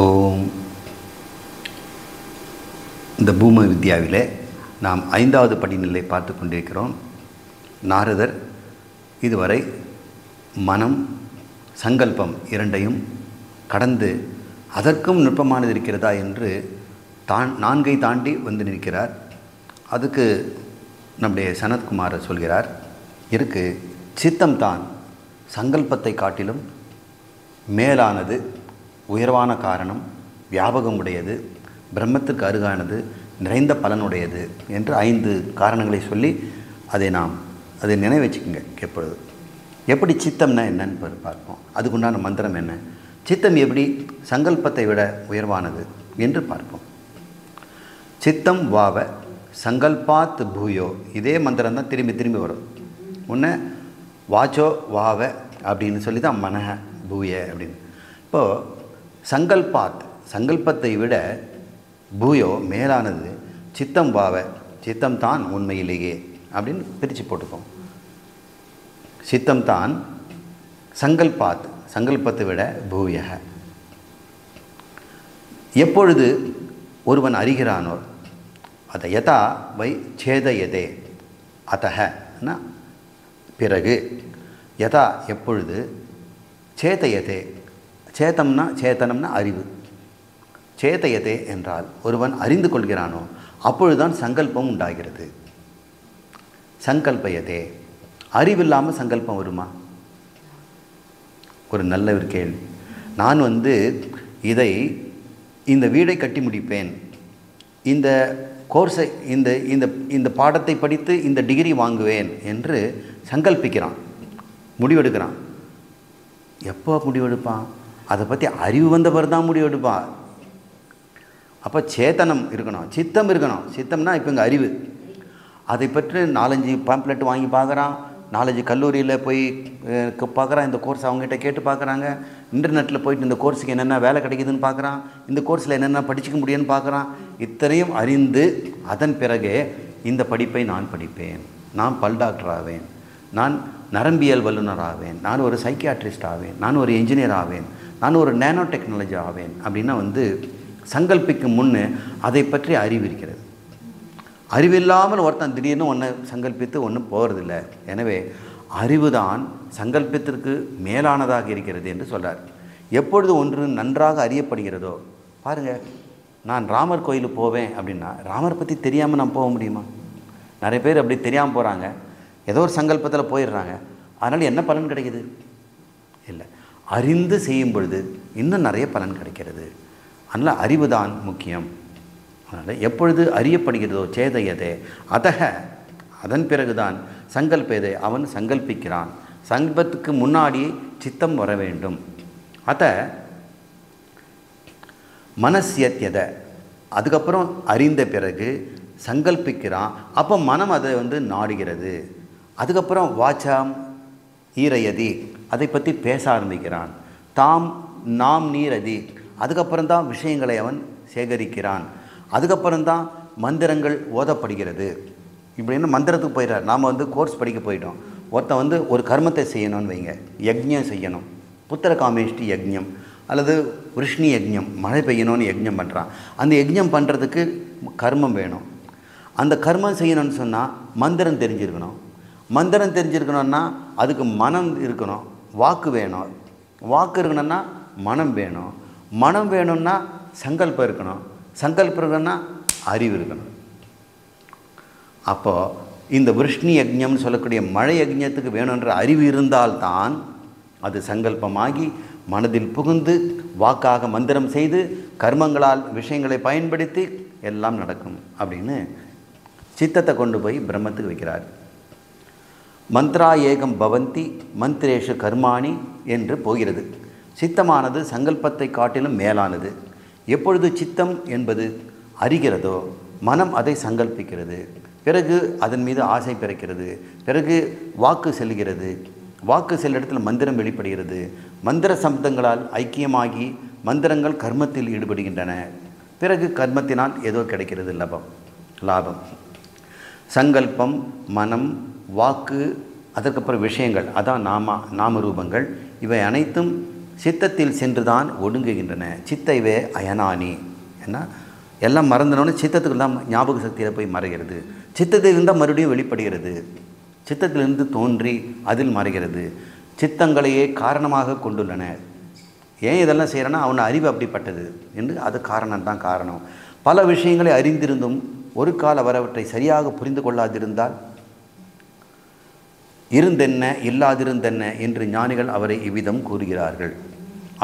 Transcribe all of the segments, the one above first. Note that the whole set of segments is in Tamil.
ஓம் இந்த பூம வித்யாவிலே நாம் ஐந்தாவது படிநிலை பார்த்து கொண்டிருக்கிறோம். நாரதர் இதுவரை மனம் சங்கல்பம் இரண்டையும் கடந்து அதற்கும் நுட்பமானது இருக்கிறதா என்று தான் நான்கை தாண்டி வந்து நிற்கிறார். அதுக்கு நம்முடைய சனத்குமார் சொல்கிறார் இருக்கு சித்தம் தான் சங்கல்பத்தை காட்டிலும் மேலானது. உயர்வான காரணம் வியாபகம் உடையது பிரம்மத்துக்கு அருகானது நிறைந்த பலனுடையது என்று ஐந்து காரணங்களை சொல்லி அதை நாம் அதை நினைவு வச்சுக்கோங்க எப்பொழுது. எப்படி சித்தம்னா என்னன்னு பார்ப்போம். அதுக்குண்டான மந்திரம் என்ன? சித்தம் எப்படி? சங்கல்பத்தை விட உயர்வானது என்று பார்ப்போம். சித்தம் வாவ சங்கல்பாத் பூயோ. இதே மந்திரம் தான் திரும்பி திரும்பி வரும். உன்ன வாச்சோ வாவ அப்படின்னு சொல்லி தான் மனஹ பூய அப்படின்னு. இப்போது சங்கல்பாத் சங்கல்பத்தை விட பூயோ மேலானது சித்தம் பாவ சித்தம் தான் உண்மையிலேயே அப்படின்னு பிரித்து போட்டுப்போம். சித்தம் தான் சங்கல்பாத் சங்கல்பத்தை விட பூயக. எப்பொழுது ஒருவன் அறிகிறானோ அதை யதா வை சேதயதே அத்தகனா பிறகு யதா எப்பொழுது சேதயதே சேத்தம்னா சேத்தனம்னா அறிவு. சேதயதே என்றால் ஒருவன் அறிந்து கொள்கிறானோ அப்பொழுதுதான் சங்கல்பம் உண்டாகிறது. சங்கல்பயதே அறிவில்லாமல் சங்கல்பம் வருமா? ஒரு நல்ல ஒரு கேள்வி. நான் வந்து இதை இந்த வீடை கட்டி முடிப்பேன். இந்த கோர்ஸை இந்த இந்த இந்த பாடத்தை படித்து இந்த டிகிரி வாங்குவேன் என்று சங்கல்பிக்கிறான் முடிவெடுக்கிறான். எப்போ முடிவெடுப்பான்? அதை பற்றி அறிவு வந்தவர் தான் முடிவு முடிவெடுப்பான் அப்போ சேத்தனம் இருக்கணும் சித்தம் இருக்கணும். சித்தம்னா இப்போ இங்கே அறிவு. அதை பற்றி நாலஞ்சு பாம்ப்ளெட் வாங்கி பார்க்குறான். நாலஞ்சு கல்லூரியில் போய் பார்க்குறான். இந்த கோர்ஸ் அவங்ககிட்ட கேட்டு பார்க்குறாங்க. இன்டர்நெட்டில் போயிட்டு இந்த கோர்ஸுக்கு என்னென்ன வேலை கிடைக்குதுன்னு பார்க்குறான். இந்த கோர்ஸில் என்னென்ன படிச்சுக்க முடியும்னு பார்க்குறான். இத்தனையும் அறிந்து அதன் பிறகே இந்த படிப்பை நான் படிப்பேன். நான் பல் டாக்டர் ஆவேன். நான் நரம்பியல் வல்லுநர் ஆவேன் நான் ஒரு சைக்கியாட்ரிஸ்ட் ஆவேன். நான் ஒரு இன்ஜினியர் ஆவேன். நான் ஒரு நேனோ டெக்னாலஜி ஆவேன் அப்படின்னா வந்து சங்கல்பிக்கும் முன்னே அதை பற்றி அறிவு இருக்கிறது. அறிவில்லாமல் ஒருத்தன் திடீர்னு ஒன்று சங்கல்பித்து ஒன்றும் போகிறதில்ல எனவே அறிவுதான் சங்கல்பத்திற்கு மேலானதாக இருக்கிறது என்று சொல்கிறார் எப்பொழுது ஒன்று நன்றாக அறியப்படுகிறதோ பாருங்கள் நான் ராமர் கோயிலுக்கு போவேன் அப்படின்னா ராமர் பற்றி தெரியாமல் நான் போக முடியுமா? நிறைய பேர் அப்படி தெரியாமல் போகிறாங்க ஏதோ ஒரு சங்கல்பத்தில் போயிடுறாங்க. அதனால் என்ன பலன் கிடைக்குது? இல்லை. அறிந்து செய்யும் பொழுது இன்னும் நிறைய பலன் கிடைக்கிறது. அதனால் அறிவு தான் முக்கியம். அதனால் எப்பொழுது அறியப்படுகிறதோ சேதையதே அதக அதன் பிறகுதான் சங்கல்பேதை அவன் சங்கல்பிக்கிறான். சங்கல்பத்துக்கு முன்னாடி சித்தம் வர வேண்டும். அத மனசியத்தியத அதுக்கப்புறம் அறிந்த பிறகு சங்கல்பிக்கிறான். அப்போ மனம் அதை வந்து நாடுகிறது. அதுக்கப்புறம் வாச்சாம் ஈரையதி அதை பற்றி பேச ஆரம்பிக்கிறான். தாம் நாம் நீரதி அதுக்கப்புறம் தான் விஷயங்களை அவன் சேகரிக்கிறான். அதுக்கப்புறம்தான் மந்திரங்கள் ஓதப்படுகிறது. இப்படின்னு மந்திரத்துக்கு போயிடுறார். நாம் வந்து கோர்ஸ் படிக்க போயிட்டோம். ஒருத்தன் வந்து ஒரு கர்மத்தை செய்யணும்னு வைங்க. யஜ்யம் செய்யணும். புத்திர காமேஷ்டி யஜ்யம். அல்லது விருஷ்ணி யஜ்யம். மழை பெய்யணும்னு யஜ்யம் பண்ணுறான் அந்த யஜ்யம் பண்ணுறதுக்கு கர்மம் வேணும். அந்த கர்மம் செய்யணும்னு சொன்னால் மந்திரம் தெரிஞ்சிருக்கணும். மந்திரம் தெரிஞ்சிருக்கணும்னா அதுக்கு மனம் இருக்கணும். வாக்கு வேணும். வாக்கு இருக்கணும்னா மனம் வேணும். மனம் வேணும்னா சங்கல்பம் இருக்கணும். சங்கல்பம் இருக்கணும்னா அறிவு இருக்கணும். அப்போது இந்த விருஷ்ணி யஜ்யம்னு சொல்லக்கூடிய மழை யஜ்யத்துக்கு வேணுன்ற அறிவு இருந்தால்தான் அது சங்கல்பமாகி மனதில் புகுந்து வாக்காக மந்திரம் செய்து கர்மங்களால் விஷயங்களை பயன்படுத்தி எல்லாம் நடக்கும் அப்படின்னு சித்தத்தை கொண்டு போய் பிரம்மத்துக்கு வைக்கிறார். மந்த்ரா ஏகம் பவந்தி மந்திரேஷு கர்மாணி என்று போகிறது. சித்தமானது சங்கல்பத்தை காட்டிலும் மேலானது. எப்பொழுது சித்தம் என்பது அறிகிறதோ மனம் அதை சங்கல்பிக்கிறது. பிறகு அதன் மீது ஆசை பிறக்கிறது. பிறகு வாக்கு செல்கிறது. வாக்கு செல்ல இடத்துல மந்திரம் வெளிப்படுகிறது. மந்திர சப்தங்களால் ஐக்கியமாகி மந்திரங்கள் கர்மத்தில் ஈடுபடுகின்றன. பிறகு கர்மத்தினால் ஏதோ கிடைக்கிறது லாபம் லாபம். சங்கல்பம் மனம் வாக்கு அதற்கப்புறம் விஷயங்கள் அதான் நாம நாம ரூபங்கள் இவை அனைத்தும் சித்தத்தில் சென்று தான் ஒடுங்குகின்றன சித்தைவே அயனானி. ஏன்னா எல்லாம் மறந்தனோடனே சித்தத்துக்கு தான் ஞாபக சக்தியில் போய் மறைகிறது. சித்தத்தில் இருந்தால் மறுபடியும் வெளிப்படுகிறது. சித்தத்திலிருந்து தோன்றி அதில் மறைகிறது. சித்தங்களையே காரணமாக கொண்டுள்ளன. ஏன் இதெல்லாம் செய்கிறேன்னா அவன் அறிவு அப்படிப்பட்டது என்று அது காரணம் தான் காரணம். பல விஷயங்களை அறிந்திருந்தும் ஒரு கால வரவற்றை சரியாக புரிந்து கொள்ளாதிருந்தால் இருந்தென்ன இல்லாதிருந்தென்ன என்று ஞானிகள் அவரை இவ்விதம் கூறுகிறார்கள்.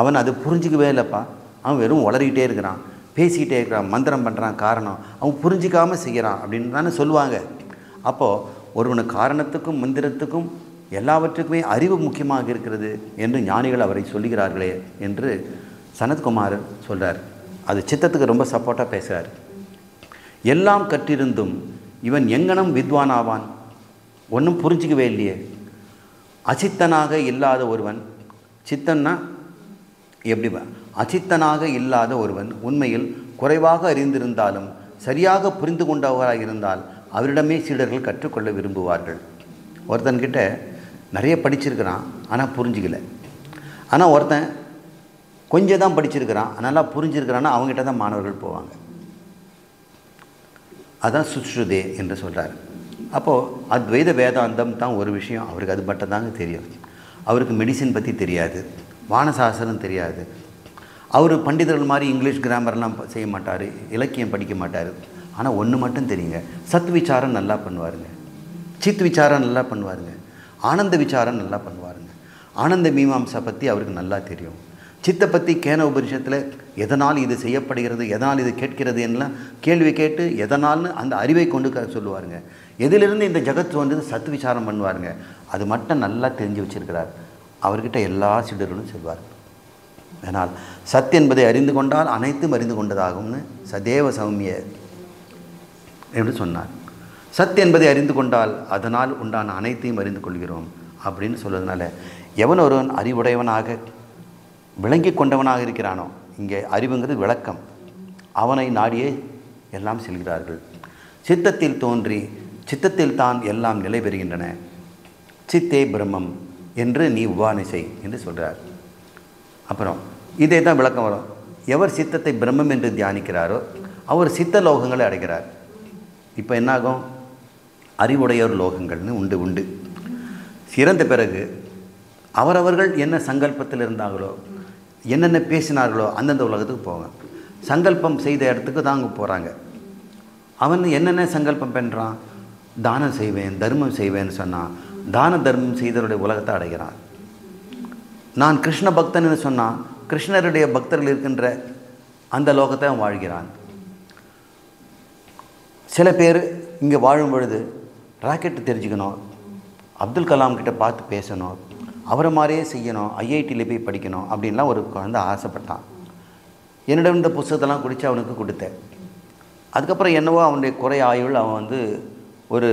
அவன் அது புரிஞ்சிக்கவே இல்லைப்பா. அவன் வெறும் உளறிக்கிட்டே இருக்கிறான். பேசிக்கிட்டே இருக்கிறான் மந்திரம் பண்ணுறான் காரணம். அவன் புரிஞ்சிக்காமல் செய்கிறான் அப்படின்னு தானே சொல்லுவாங்க. அப்போது ஒருவனு காரணத்துக்கும் மந்திரத்துக்கும் எல்லாவற்றுக்குமே அறிவு முக்கியமாக இருக்கிறது என்று ஞானிகள் அவரை சொல்லுகிறார்களே என்று சனத்குமார் சொல்கிறார் அது சித்தத்துக்கு ரொம்ப சப்போர்ட்டாக பேசுகிறார் எல்லாம் கற்றிருந்தும் இவன் எங்கனம் வித்வான் ஆவான்? ஒன்றும் புரிஞ்சிக்கவே இல்லையே. அசித்தனாக இல்லாத ஒருவன் சித்தன்னா எப்படி அசித்தனாக இல்லாத ஒருவன் உண்மையில் குறைவாக அறிந்திருந்தாலும் சரியாக புரிந்து கொண்டவராக இருந்தால் அவரிடமே சீடர்கள் கற்றுக்கொள்ள விரும்புவார்கள். ஒருத்தன்கிட்ட நிறைய படிச்சிருக்கிறான் ஆனால் புரிஞ்சிக்கல. ஆனால் ஒருத்தன் கொஞ்சம் தான் படிச்சிருக்கிறான் நல்லா புரிஞ்சிருக்கிறான்னா அவங்ககிட்ட தான் மாணவர்கள் போவாங்க. அதான் சுஷ்ருதே என்று சொல்கிறார் அப்போது அத்வைத வேதாந்தம் தான் ஒரு விஷயம். அவருக்கு அது மட்டும் தாங்க தெரியும். அவருக்கு மெடிசின் பற்றி தெரியாது. வானசாஸ்திரம் தெரியாது. அவர் பண்டிதர்கள் மாதிரி இங்கிலீஷ் கிராமர்லாம் செய்ய மாட்டார். இலக்கியம் படிக்க மாட்டார். ஆனால் ஒன்று மட்டும் தெரியுங்க. சத் விசாரம் நல்லா பண்ணுவாருங்க. சித் விசாரம் நல்லா பண்ணுவாருங்க. ஆனந்த விசாரம் நல்லா பண்ணுவாருங்க. ஆனந்த மீமாம்சா பற்றி அவருக்கு நல்லா தெரியும். சித்தை பற்றி கேன உபரிஷத்தில் எதனால் இது செய்யப்படுகிறது எதனால் இது கேட்கிறது எல்லாம் கேள்வி கேட்டு எதனால்னு அந்த அறிவை கொண்டு க- சொல்லுவாருங்க. எதிலிருந்து இந்த ஜகத் வந்தது? சத்து விசாரம் பண்ணுவாருங்க. அது மட்டும் நல்லா தெரிஞ்சு வச்சிருக்கிறார். அவர்கிட்ட எல்லா சீடர்களும் செல்வார். அதனால் சத் என்பதை அறிந்து கொண்டால் அனைத்தும் அறிந்து கொண்டதாகும்னு சதேவ சௌமிய என்று சொன்னார். சத் என்பதை அறிந்து கொண்டால் அதனால் உண்டான அனைத்தையும் அறிந்து கொள்கிறோம் அப்படின்னு சொல்வதனால எவன் ஒருவன் அறிவுடையவனாக விளங்கி கொண்டவனாக இருக்கிறானோ இங்கே அறிவுங்கிறது விளக்கம். அவனை நாடியே எல்லாம் செல்கிறார்கள். சித்தத்தில் தோன்றி சித்தத்தில் தான் எல்லாம் நிலை பெறுகின்றன. சித்தே பிரம்மம் என்று நீ உபானை செய் என்று சொல்கிறார் அப்புறம் இதே தான் விளக்கம் வரும். எவர் சித்தத்தை பிரம்மம் என்று தியானிக்கிறாரோ அவர் சித்த லோகங்களை அடைகிறார். இப்போ என்னாகும்? அறிவுடையோர் லோகங்கள்னு உண்டு உண்டு. சிறந்த பிறகு அவரவர்கள் என்ன சங்கல்பத்தில் இருந்தாங்களோ என்னென்ன பேசினார்களோ அந்தந்த உலகத்துக்கு போவாங்க சங்கல்பம் செய்த இடத்துக்கு தான் அங்கே போகிறாங்க அவன் என்னென்ன சங்கல்பம் பண்ணுறான் தானம் செய்வேன் தர்மம் செய்வேன்னு சொன்னால் தான தர்மம் செய்தவருடைய உலகத்தை அடைகிறான் நான் கிருஷ்ண பக்தன்னு சொன்னால் கிருஷ்ணருடைய பக்தர்கள் இருக்கின்ற அந்த லோகத்தை அவன் வாழ்கிறான். சில பேர் இங்கே வாழும் பொழுது ராக்கெட்டு தெரிஞ்சுக்கணும் அப்துல் கலாம் கிட்ட பார்த்து பேசணும் அவரை மாதிரியே செய்யணும் ஐஐடியில் போய் படிக்கணும் அப்படின்லாம் ஒரு குழந்தை ஆசைப்பட்டான். என்னிடம் இந்த புஸ்தகத்தெல்லாம் குடித்து அவனுக்கு கொடுத்தேன். அதுக்கப்புறம் என்னவோ அவனுடைய குறை ஆயுள் அவன் வந்து ஒரு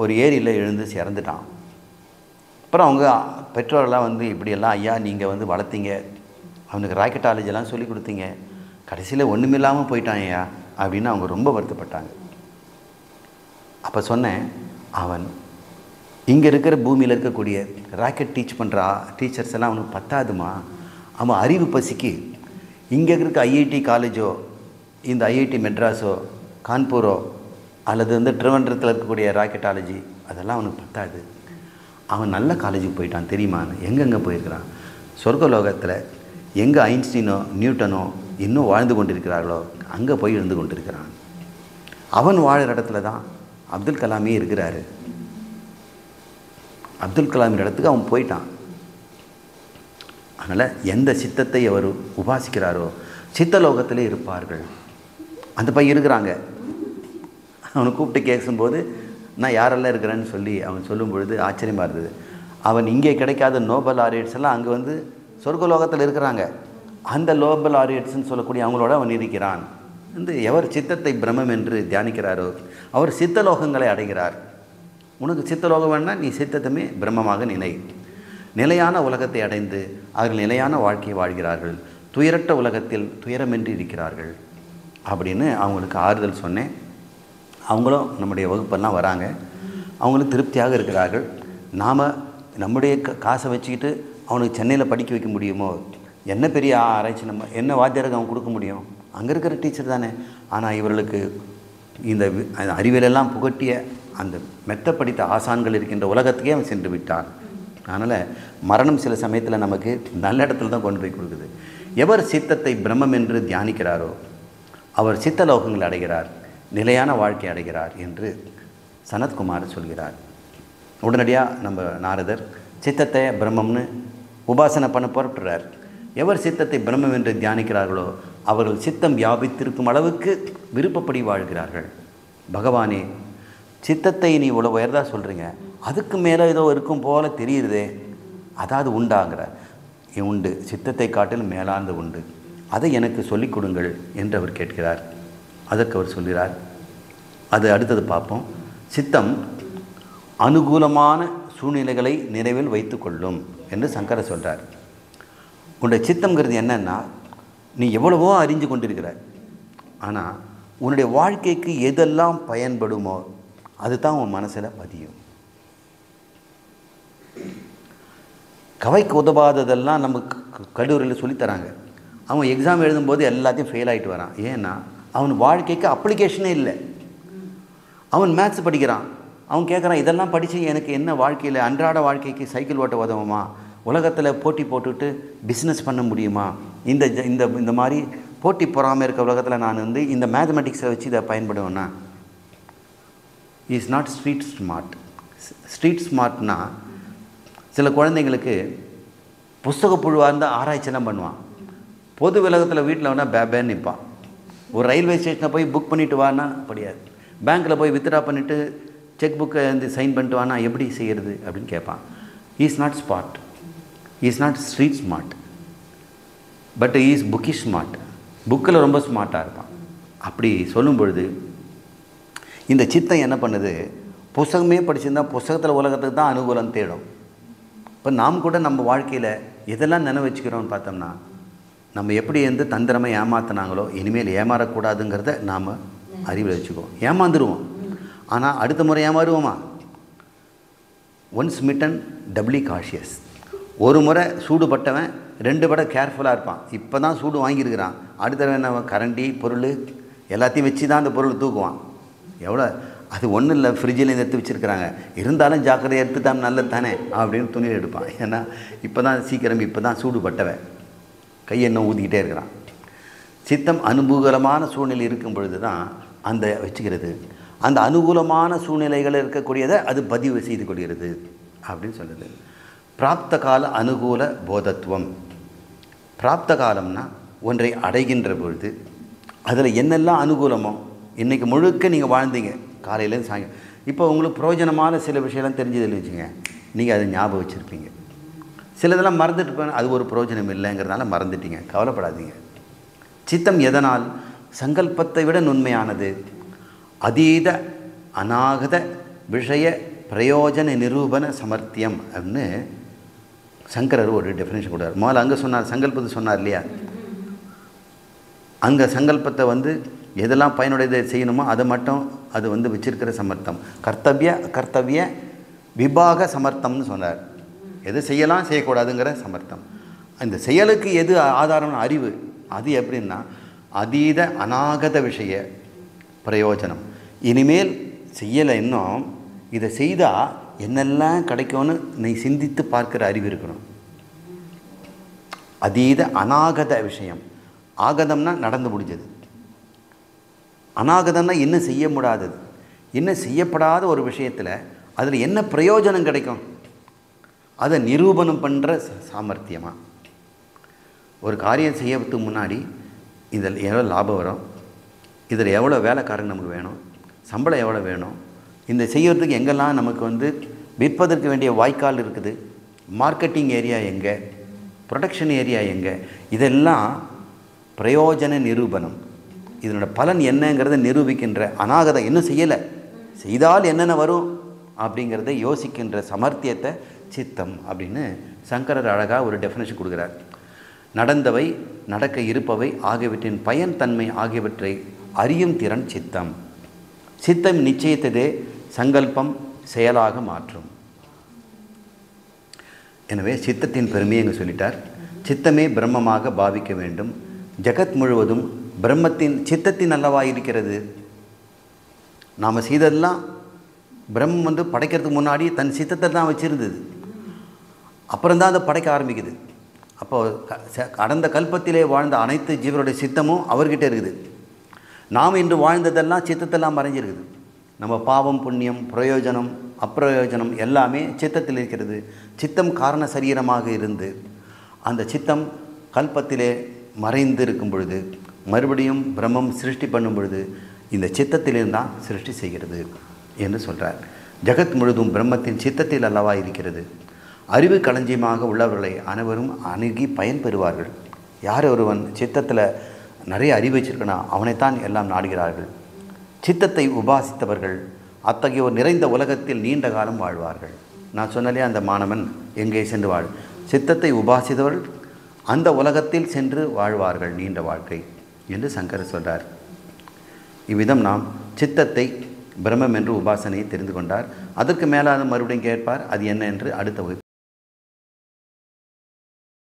ஒரு ஏரியில் எழுந்து சேர்ந்துட்டான். அப்புறம் அவங்க பெற்றோரெல்லாம் வந்து இப்படியெல்லாம் ஐயா நீங்கள் வந்து வளர்த்தீங்க. அவனுக்கு ராக்கெட்டாலஜிலாம் சொல்லி கொடுத்தீங்க. கடைசியில் ஒன்றுமில்லாமல் போயிட்டான் ஐயா அப்படின்னு அவங்க ரொம்ப வருத்தப்பட்டாங்க. அப்போ சொன்னேன் அவன் இங்கே இருக்கிற பூமியில் இருக்கக்கூடிய ராக்கெட் டீச் பண்ணுறா டீச்சர்ஸ் எல்லாம் அவனுக்கு பத்தாதுமா? அவன் அறிவு பசிக்கு. இங்கே இருக்க ஐஐடி காலேஜோ இந்த ஐஐடி மெட்ராஸோ கான்பூரோ அல்லது வந்து ட்ரிவண்டரத்தில் இருக்கக்கூடிய ராக்கெட்டாலஜி அதெல்லாம் அவனுக்கு பத்தாது. அவன் நல்ல காலேஜுக்கு போயிட்டான் தெரியுமான்னு எங்கெங்கே போயிருக்கிறான்? சொர்க்கலோகத்தில் எங்கே ஐன்ஸ்டீனோ நியூட்டனோ இன்னும் வாழ்ந்து கொண்டிருக்கிறார்களோ அங்கே போய் இருந்து கொண்டிருக்கிறான். அவன் வாழ்கிற இடத்துல தான் அப்துல் கலாமே இருக்கிறாரு. அப்துல் கலாமின் இடத்துக்கு அவன் போயிட்டான். அதனால் எந்த சித்தத்தை அவர் உபாசிக்கிறாரோ சித்தலோகத்திலே இருப்பார்கள். அந்த பையன் இருக்கிறாங்க. அவனை கூப்பிட்டு கேட்கும்போது நான் யாரெல்லாம் இருக்கிறேன்னு சொல்லி அவன் சொல்லும் பொழுது ஆச்சரியமாக இருந்தது. அவன் இங்கே கிடைக்காத நோபல் ஆரியட்ஸ் எல்லாம் அங்கே வந்து சொர்க்கலோகத்தில் இருக்கிறாங்க. அந்த லோபல் ஆரியட்ஸ்ன்னு சொல்லக்கூடிய அவங்களோட அவன் இருக்கிறான். வந்து எவர் சித்தத்தை பிரமம் என்று தியானிக்கிறாரோ? அவர் சித்தலோகங்களை அடைகிறார். உனக்கு சித்தலோகம் வேணால் நீ சித்தத்தமே பிரம்மமாக நினை நிலையான உலகத்தை அடைந்து அவர்கள் நிலையான வாழ்க்கையை வாழ்கிறார்கள். துயரற்ற உலகத்தில் துயரமின்றி இருக்கிறார்கள். அப்படின்னு அவங்களுக்கு ஆறுதல் சொன்னேன். அவங்களும் நம்முடைய வகுப்பெல்லாம் வராங்க. அவங்களும் திருப்தியாக இருக்கிறார்கள். நாம் நம்முடைய க- காசை வச்சுக்கிட்டு அவனுக்கு சென்னையில் படிக்க வைக்க முடியுமோ? என்ன பெரிய ஆராய்ச்சி நம்ம என்ன வாத்தியாருக்கு அவன் கொடுக்க முடியும்? அங்கே இருக்கிற டீச்சர் தானே. ஆனால் இவர்களுக்கு இந்த அறிவியலெல்லாம் புகட்டிய அந்த மெத்த படித்த ஆசான்கள் இருக்கின்ற உலகத்துக்கே அவன் சென்று விட்டான். அதனால் மரணம் சில சமயத்தில் நமக்கு நல்ல இடத்துல தான் கொண்டு போய் கொடுக்குது. எவர் சித்தத்தை பிரம்மம் என்று தியானிக்கிறாரோ அவர் சித்தலோகங்கள் அடைகிறார். நிலையான வாழ்க்கை அடைகிறார் என்று சனத்குமார் சொல்கிறார். உடனடியாக நம்ம நாரதர் சித்தத்தை பிரம்மம்னு உபாசனை பண்ண புறப்படுறார். எவர் சித்தத்தை பிரம்மம் என்று தியானிக்கிறார்களோ அவர்கள் சித்தம் வியாபித்திருக்கும் அளவுக்கு விருப்பப்படி வாழ்கிறார்கள். பகவானே சித்தத்தை நீ இவ்வளோ உயர்தா சொல்கிறீங்க அதுக்கு மேலே ஏதோ இருக்கும் போல தெரியுதே. அதாவது உண்டாங்கிறார் உண்டு. சித்தத்தை காட்டிலும் மேலாந்து உண்டு. அதை எனக்கு சொல்லிக் கொடுங்கள் என்று அவர் கேட்கிறார். அதற்கு அவர் சொல்கிறார். அது அடுத்தது பார்ப்போம். சித்தம் அனுகூலமான சூழ்நிலைகளை நினைவில் வைத்துக்கொள்ளும் என்று சங்கர சொல்கிறார் உன்னுடைய சித்தம்ங்கிறது என்னன்னா நீ எவ்வளவோ அறிஞ்சு கொண்டிருக்கிற. ஆனால் உன்னுடைய வாழ்க்கைக்கு எதெல்லாம் பயன்படுமோ அதுதான் உன் மனசில் பதியும். கவைக்கு உதவாததெல்லாம் நமக்கு கல்லூரியில் சொல்லித்தராங்க அவன் எக்ஸாம் எழுதும்போது எல்லாத்தையும் ஃபெயில் ஆகிட்டு வரான். ஏன்னா அவன் வாழ்க்கைக்கு அப்ளிகேஷனே இல்லை. அவன் மேத்ஸ் படிக்கிறான். அவன் கேட்குறான் இதெல்லாம் படித்து எனக்கு என்ன வாழ்க்கையில் அன்றாட வாழ்க்கைக்கு சைக்கிள் ஓட்ட உதவுமா? உலகத்தில் போட்டி போட்டுட்டு பிஸ்னஸ் பண்ண முடியுமா? இந்த இந்த இந்த மாதிரி போட்டி பொறாமல் இருக்க உலகத்தில் நான் வந்து இந்த மேத்தமெட்டிக்ஸை வச்சு இதை பயன்படுவேன்னா is not street smart street ஸ்மார்ட்னா சில குழந்தைங்களுக்கு புஸ்தக புழுவாக இருந்தால் ஆராய்ச்சிலாம் பண்ணுவான். பொது உலகத்தில் வீட்டில் வேணால் பேபேன்னு நிற்பான் ஒரு ரயில்வே ஸ்டேஷனை போய் புக் பண்ணிட்டு வான்னா? படியாது பேங்க்கில் போய் வித்ட்ரா பண்ணிவிட்டு செக் புக்கை வந்து சைன் பண்ணிட்டு வானா எப்படி செய்கிறது அப்படின்னு கேட்பான் is not smart is not street smart but is bookie smart புக்கில் ரொம்ப ஸ்மார்ட்டாக இருப்பான். அப்படி சொல்லும் பொழுது இந்த சித்தம் என்ன பண்ணுது? புஸ்தகமே படிச்சிருந்தா புஸ்தகத்தில் உலகத்துக்கு தான் அனுகூலம் தேடும். இப்போ நாம் கூட நம்ம வாழ்க்கையில் எதெல்லாம் நினைவு வச்சுக்கிறோம்னு பார்த்தோம்னா நம்ம எப்படி எந்த தந்திரமாக ஏமாத்தினாங்களோ இனிமேல் ஏமாறக்கூடாதுங்கிறத நாம் அறிவில் வச்சுக்குவோம். ஏமாந்துருவோம். ஆனால் அடுத்த முறை ஏமாறுவோமா? ஒன்ஸ் மிட்டன் டபுளி காஷியஸ் ஒரு முறை சூடுபட்டவன் ரெண்டு படம் கேர்ஃபுல்லாக இருப்பான். இப்போ தான் சூடு வாங்கியிருக்கிறான். அடுத்த தடவை என்ன கரண்டி பொருள் எல்லாத்தையும் வச்சு தான் அந்த பொருள் தூக்குவான். எவ்வளோ? அது ஒன்றும் இல்லை ஃப்ரிட்ஜில் எடுத்து வச்சுருக்கிறாங்க. இருந்தாலும் ஜாக்கிரதையாக எடுத்து தான் நல்லது தானே அப்படின்னு துணியில் எடுப்பான். ஏன்னா இப்போ தான் சீக்கிரம் இப்போ தான் சூடுபட்டவன். கையெண்ணம் ஊதிக்கிட்டே இருக்கிறான். சித்தம் அனுகூலமான சூழ்நிலை இருக்கும் பொழுது தான் அந்த வச்சுக்கிறது. அந்த அனுகூலமான சூழ்நிலைகள் இருக்கக்கூடியதை அது பதிவு செய்து கொள்கிறது அப்படின்னு சொல்லுது. பிராப்த கால அனுகூல போதத்துவம். பிராப்த காலம்னா ஒன்றை அடைகின்ற பொழுது அதில் என்னெல்லாம் அனுகூலமோ இன்றைக்கி முழுக்க நீங்கள் வாழ்ந்தீங்க. காலையிலேருந்து சாயங்காலம். இப்போ உங்களுக்கு பிரயோஜனமான சில விஷயம்லாம் தெரிஞ்சதில்லை வச்சுங்க நீங்கள் அதை ஞாபகம் வச்சுருப்பீங்க. சிலதெல்லாம் மறந்துட்டு போன அது ஒரு பிரயோஜனம் இல்லைங்கிறதுனால மறந்துட்டீங்க. கவலைப்படாதீங்க. சித்தம் எதனால்? சங்கல்பத்தை விட நுண்மையானது. அதீத அநாகத விஷய பிரயோஜன நிரூபண சமர்த்தியம் அப்படின்னு சங்கரர் ஒரு டெஃபினேஷன் கொடுத்தார். முதல்ல அங்கே சொன்னார் சங்கல்பத்தை சொன்னார் இல்லையா? அங்கே சங்கல்பத்தை வந்து எதெல்லாம் பயனுடையதை செய்யணுமோ அதை மட்டும் அது வந்து வச்சிருக்கிற சமர்த்தம். கர்த்தவிய கர்த்தவிய விபாக சமர்த்தம்னு சொன்னார். எது செய்யலாம் செய்யக்கூடாதுங்கிற சமர்த்தம். அந்த செயலுக்கு எது ஆதாரம்னு அறிவு அது எப்படின்னா அதீத அநாகத விஷய பிரயோஜனம். இனிமேல் செய்யலை இன்னும் இதை செய்தால் என்னெல்லாம் கிடைக்கும்னு நீ சிந்தித்து பார்க்குற அறிவு இருக்கணும். அதீத அநாகத விஷயம். ஆகதம்னா நடந்து முடிஞ்சது. அநாகதம்னா என்ன செய்ய முடியாதது. என்ன செய்யப்படாத ஒரு விஷயத்தில் அதில் என்ன பிரயோஜனம் கிடைக்கும்? அதை நிரூபணம் பண்ணுற சாமர்த்தியமாக ஒரு காரியம் செய்யறதுக்கு முன்னாடி இதில் எவ்வளோ லாபம் வரும்? இதில் எவ்வளோ வேலைக்காரங்க நமக்கு வேணும்? சம்பளம் எவ்வளோ வேணும்? இந்த செய்யறதுக்கு எங்கெல்லாம் நமக்கு வந்து விற்பதற்கு வேண்டிய வாய்க்கால் இருக்குது? மார்க்கெட்டிங் ஏரியா எங்கே? ப்ரொடக்ஷன் ஏரியா எங்கே? இதெல்லாம் பிரயோஜன நிரூபணம். இதனோட பலன் என்னங்கிறத நிரூபிக்கின்ற அநாகதம். இன்னும் செய்யலை. செய்தால் என்னென்ன வரும்? அப்படிங்கிறத யோசிக்கின்ற சமர்த்தியத்தை சித்தம் அப்படின்னு சங்கரர் அழகாக ஒரு டெஃபினேஷன் கொடுக்குறார். நடந்தவை நடக்க இருப்பவை ஆகியவற்றின் பயன் தன்மை ஆகியவற்றை அறியும் திறன் சித்தம். சித்தம் நிச்சயித்ததே சங்கல்பம் செயலாக மாற்றும். எனவே சித்தத்தின் பெருமையை இங்கே சொல்லிட்டார். சித்தமே பிரம்மமாக பாவிக்க வேண்டும். ஜெகத் முழுவதும் பிரம்மத்தின் சித்தத்தின் அல்லவா இருக்கிறது? நாம் செய்ததெல்லாம் பிரம்மம் வந்து படைக்கிறதுக்கு முன்னாடி தன் சித்தத்தை தான் வச்சுருந்தது. அப்புறம்தான் அதை படைக்க ஆரம்பிக்குது. அப்போ க- ச- கடந்த கல்பத்திலே வாழ்ந்த அனைத்து ஜீவருடைய சித்தமும் அவர்கிட்ட இருக்குது. நாம் இன்று வாழ்ந்ததெல்லாம் சித்தத்தெல்லாம் மறைஞ்சிருக்குது. நம்ம பாவம் புண்ணியம் பிரயோஜனம் அப்பிரயோஜனம் எல்லாமே சித்தத்தில் இருக்கிறது. சித்தம் காரண சரீரமாக இருந்து அந்த சித்தம் கல்பத்திலே மறைந்து இருக்கும் பொழுது மறுபடியும் பிரம்மம் சிருஷ்டி பண்ணும் பொழுது இந்த சித்தத்திலிருந்தான் சிருஷ்டி செய்கிறது என்று சொல்கிறார் ஜெகத் முழுதும் பிரம்மத்தின் சித்தத்தில் அல்லவா இருக்கிறது? அறிவு களஞ்சியமாக உள்ளவர்களை அனைவரும் அணுகி பயன்பெறுவார்கள். யார் ஒருவன் சித்தத்தில் நிறைய அறிவு வச்சிருக்கனா அவனைத்தான் எல்லாம் நாடுகிறார்கள். சித்தத்தை உபாசித்தவர்கள் அத்தகைய ஒரு நிறைந்த உலகத்தில் நீண்ட காலம் வாழ்வார்கள். நான் சொன்னாலே அந்த மாணவன் எங்கே சென்று வாழ் சித்தத்தை உபாசித்தவர்கள் அந்த உலகத்தில் சென்று வாழ்வார்கள் நீண்ட வாழ்க்கை என்று சங்கர் சொல்றார். இவ்விதம் நாம் சித்தத்தை பிரம்மம் என்று உபாசனையை தெரிந்து கொண்டார். அதற்கு மேலாக மறுபடியும் கேட்பார். அது என்ன என்று அடுத்த வகுப்பு